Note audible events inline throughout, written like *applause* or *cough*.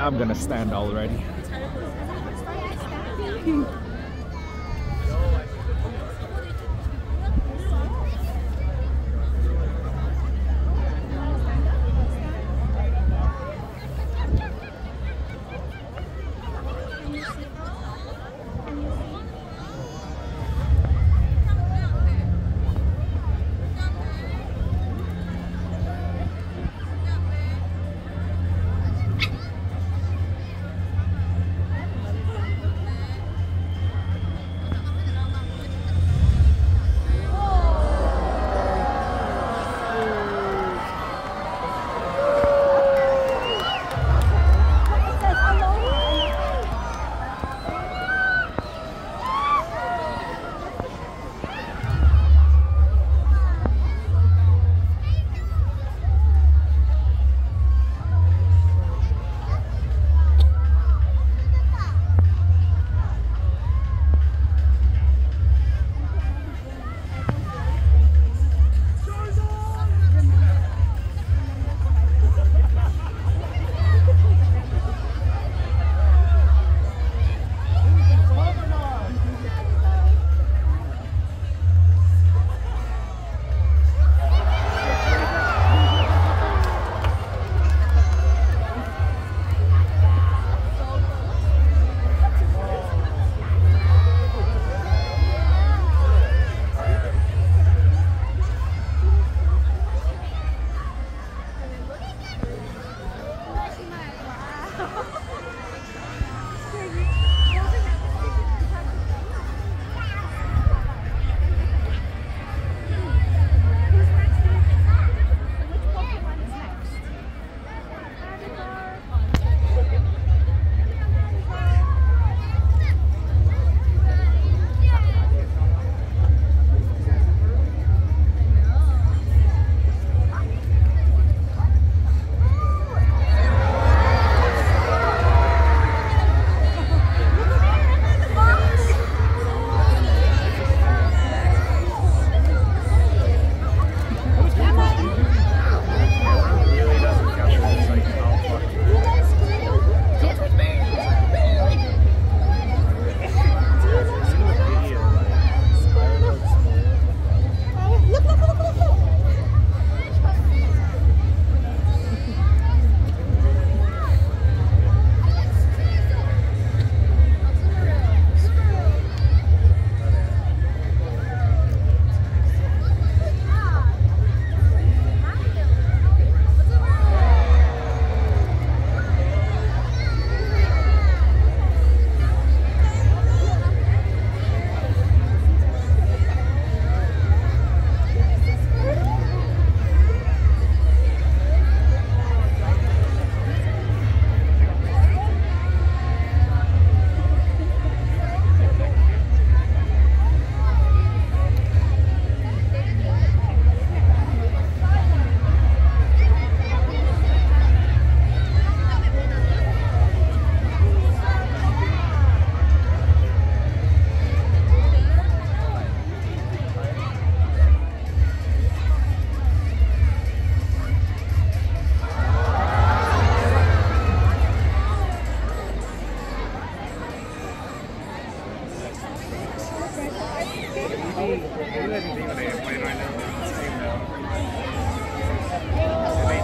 I'm gonna stand already. *laughs*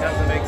doesn't make